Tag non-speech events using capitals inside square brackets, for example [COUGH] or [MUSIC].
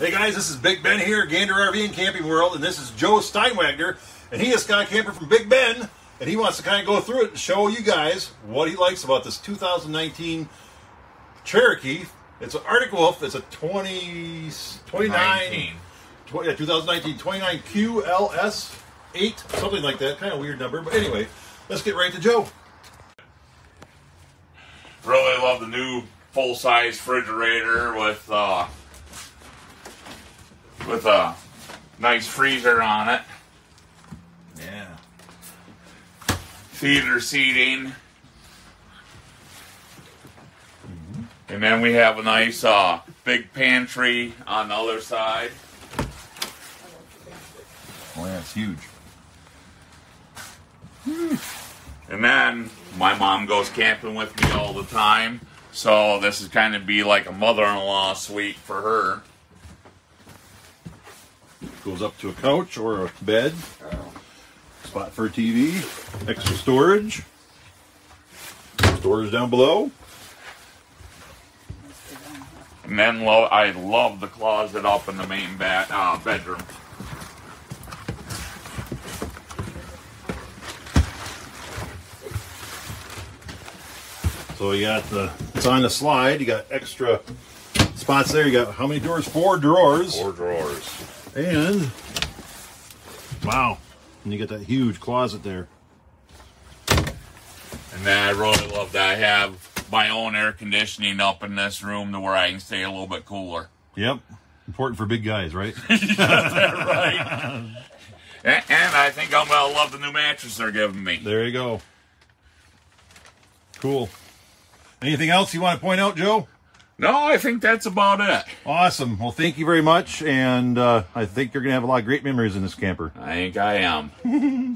Hey guys, this is Big Ben here, Gander RV and Camping World, and this is Joe Steinwagner, and he is Sky Camper from Big Ben, and he wants to kind of go through it and show you guys what he likes about this 2019 Cherokee. It's an Arctic Wolf. It's a 20, 29, 19. 20, yeah, 2019 29 QLS 8, something like that. Kind of weird number, but anyway, let's get right to Joe. Really love the new full size refrigerator with uh, with a nice freezer on it. Yeah. Theater seating. And then we have a nice uh, big pantry on the other side. Oh yeah, it's huge. And then my mom goes camping with me all the time. So this is kind of be like a mother-in-law suite for her. Goes up to a couch or a bed. Spot for a TV. Extra storage. Storage down below. And then lo- I love the closet up in the main ba- uh, bedroom. So you got the it's on the slide. You got extra spots there. You got how many drawers? Four drawers. Four drawers. And wow, and you got that huge closet there. And then I really love that I have my own air conditioning up in this room to where I can stay a little bit cooler. Yep, important for big guys, right? [LAUGHS] right. and, and I think I'm gonna love the new mattress they're giving me. there you go. Cool. Anything else you want to point out, Joe? No, I think that's about it. Awesome. Well, thank you very much, and uh, I think you're going to have a lot of great memories in this camper. I think I am. [LAUGHS]